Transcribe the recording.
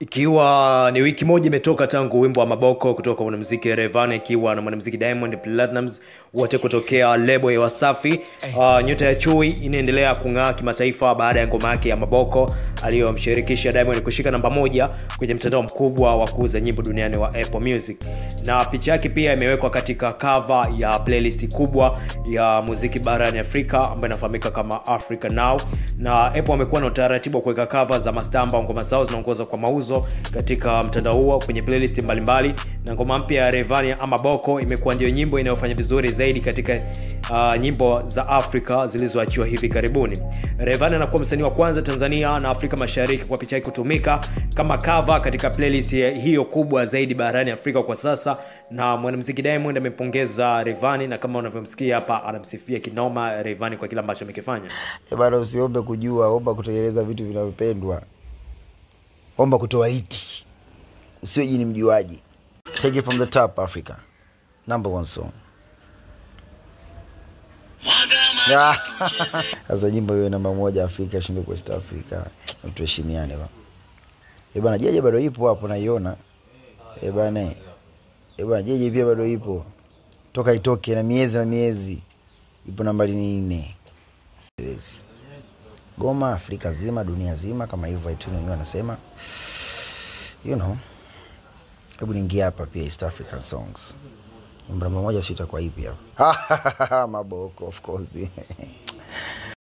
ikiwa ni wiki moja imetoka tangu wimbo wa maboko kutoka kwa mwanamziki Rayvanny ikiwa na mwanamziki Diamond Platnumz wote kutokea lebo ya Wasafi. Uh, nyota ya chui inaendelea kung'aa kimataifa baada ya ngoma yake ya maboko aliyomshirikisha Diamond kushika namba moja kwenye mtandao mkubwa wa kuuza nyimbo duniani wa Apple Music, na picha yake pia imewekwa katika cover ya playlist kubwa ya muziki barani Afrika ambayo inafahamika kama Africa Now, na Apple amekuwa na utaratibu wa kuweka cover za mastamba ngoma zao zinaongoza kwa mauzo katika mtandao huo kwenye playlist mbalimbali. Na ngoma mpya ya Rayvanny ama Boko imekuwa ndio nyimbo inayofanya vizuri zaidi katika uh, nyimbo za Afrika zilizoachiwa hivi karibuni. Rayvanny anakuwa msanii wa kwanza Tanzania na Afrika Mashariki kwa picha kutumika kama cover katika playlist hiyo kubwa zaidi barani Afrika kwa sasa, na mwanamuziki Diamond amempongeza Rayvanny na kama unavyomsikia hapa anamsifia kinoma Rayvanny kwa kile ambacho amekifanya. Eh bana, usiombe kujua, omba kutengeneza vitu vinavyopendwa, omba kutoa hiti, usiwe jini mjuaji. Take it from the top, Africa number one song. Sasa nyimbo hiyo namba moja Afrika shinde kwa East Africa, tuheshimiane ba. Eh bana, jeje bado ipo hapo, naiona. Eh bana, eh bana, jeje pia bado ipo toka itoke na miezi na miezi, ipo nambari nne. Goma Afrika zima, dunia zima, kama hivyo iTunes wenyewe wanasema, you know. Hebu niingia hapa pia East African songs, namba moja, si hivi hapa? Maboko of course